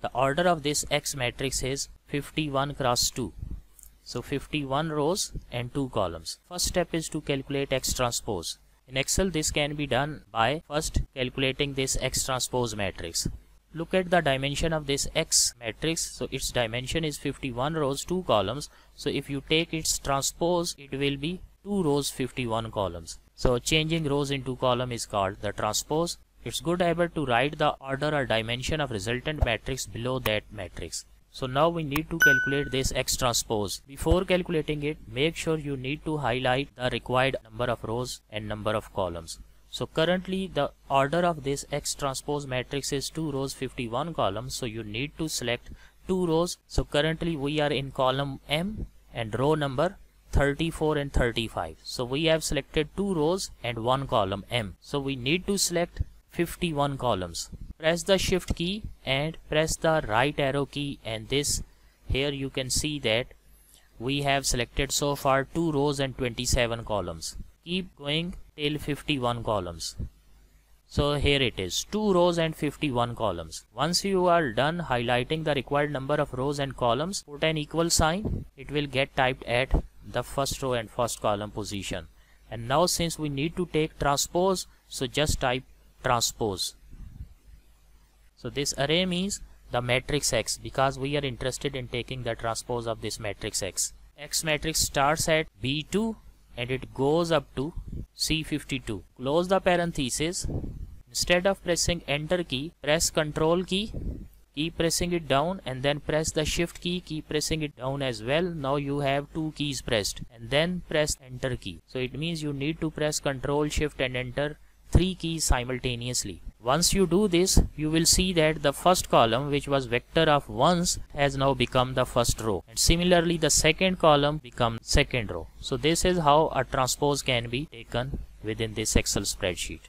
the order of this X matrix is 51 cross 2 so 51 rows and 2 columns. First step is to calculate X transpose. In Excel this can be done by first calculating this X transpose matrix. Look at the dimension of this X matrix. So its dimension is 51 rows 2 columns. So if you take its transpose it will be 2 rows 51 columns. So changing rows into column is called the transpose it's good ever to write the order or dimension of resultant matrix below that matrix so now we need to calculate this X transpose. Before calculating it, make sure you need to highlight the required number of rows and number of columns. So currently the order of this X transpose matrix is 2 rows 51 columns. So you need to select 2 rows. So currently we are in column M and row number 34 and 35. So we have selected 2 rows and 1 column M. So we need to select 51 columns. Press the shift key and press the right arrow key and this here you can see that we have selected so far 2 rows and 27 columns. Keep going till 51 columns. So here it is 2 rows and 51 columns. Once you are done highlighting the required number of rows and columns put an equal sign. It will get typed at the first row and first column position. And now since we need to take transpose so just type transpose so this array means the matrix X because we are interested in taking the transpose of this matrix X. X matrix starts at B2 and it goes up to C52. Close the parenthesis. Instead of pressing enter key, press control key, keep pressing it down and then press the shift key, keep pressing it down as well. Now you have two keys pressed and then press enter key. So it means you need to press control shift and enter three keys simultaneously. Once you do this, you will see that the first column which was vector of ones has now become the first row. And similarly the second column becomes second row. So this is how a transpose can be taken within this Excel spreadsheet.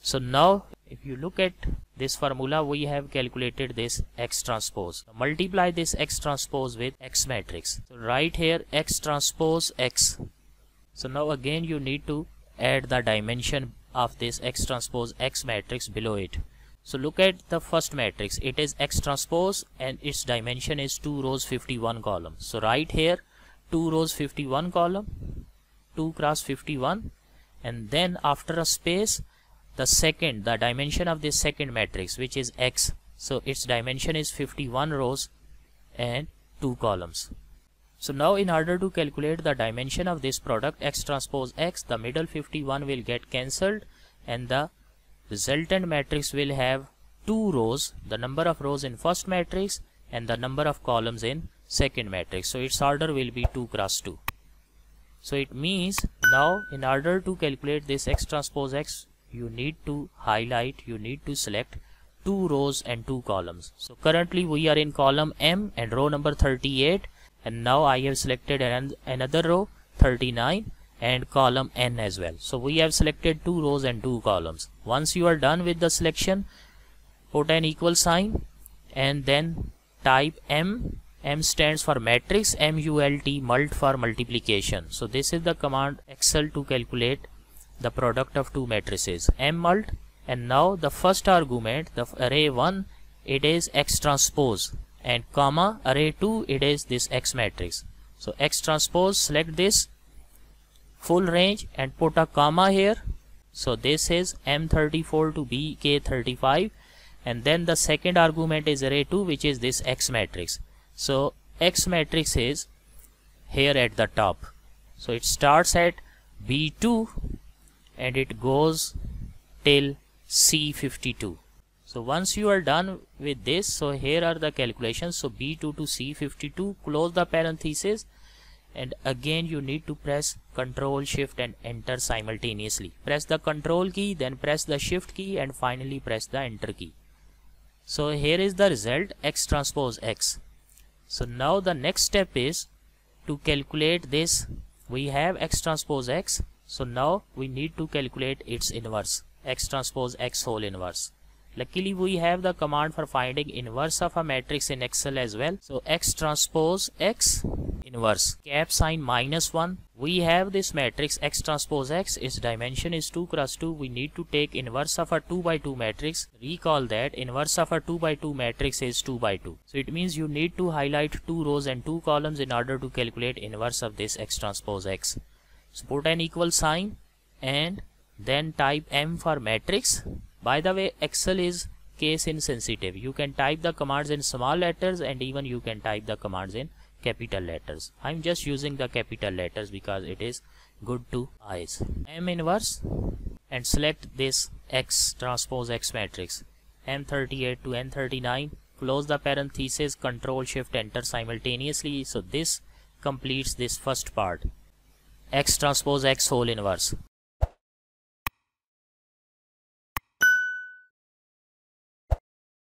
So now if you look at this formula we have calculated this X transpose. multiply this X transpose with X matrix. So right here X transpose X. So now again you need to add the dimension of this X transpose X matrix below it. So look at the first matrix. It is X transpose and its dimension is 2 rows 51 column. So right here 2 rows 51 column 2 cross 51 and then after a space the second the dimension of this second matrix which is X. So its dimension is 51 rows and 2 columns. So now in order to calculate the dimension of this product x transpose x, the middle 51 will get cancelled and the resultant matrix will have two rows, the number of rows in first matrix and the number of columns in second matrix. So its order will be 2 cross 2. So it means now in order to calculate this x transpose x, you need to highlight, you need to select two rows and two columns. So currently we are in column M and row number 38 and now I have selected an another row 39 and column n as well. So we have selected two rows and two columns. Once you are done with the selection put an equal sign and then type m. M stands for matrix mult mult for multiplication. So this is the command excel to calculate the product of two matrices. M mult and now the first argument the array 1 it is x transpose and comma array 2 it is this x matrix. So x transpose select this full range and put a comma here. So this is m34 to bk35 and then the second argument is array 2 which is this x matrix. So x matrix is here at the top. So it starts at b2 and it goes till c52 so once you are done with this so here are the calculations. So b2 to c52 close the parenthesis. And again you need to press control shift and enter simultaneously. Press the control key then press the shift key and finally press the enter key. So here is the result x transpose x. So now the next step is to calculate this. We have x transpose x. So now we need to calculate its inverse. X transpose x whole inverse luckily we have the command for finding inverse of a matrix in excel as well. So x transpose x inverse. Cap sign minus 1 we have this matrix. X transpose x. Its dimension is 2 cross 2 we need to take inverse of a 2 by 2 matrix. Recall that inverse of a 2 by 2 matrix is 2 by 2 so it means you need to highlight two rows and two columns in order to calculate inverse of this x transpose x. So put an equal sign and then type m for matrix by the way excel is case insensitive. You can type the commands in small letters and even you can type the commands in capital letters. I'm just using the capital letters because it is good to eyes. M inverse and select this x transpose x matrix. M38 to n39 close the parenthesis control shift enter simultaneously. So this completes this first part. X transpose x whole inverse